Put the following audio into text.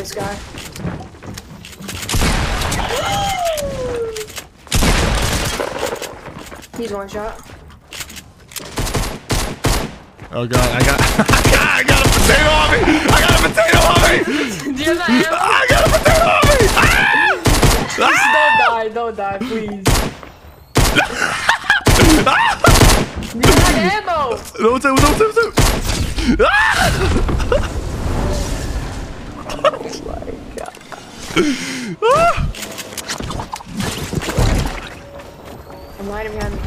behind this guy. He's one shot. Oh god, I got, I got, a potato on me. I got a potato on me. Do you have that? I got a potato on me. Ah! Don't die, don't die, please. Do you have ammo? No, what's up, what's up, what's up? Ah! Oh my god. Ah! I'm hiding behind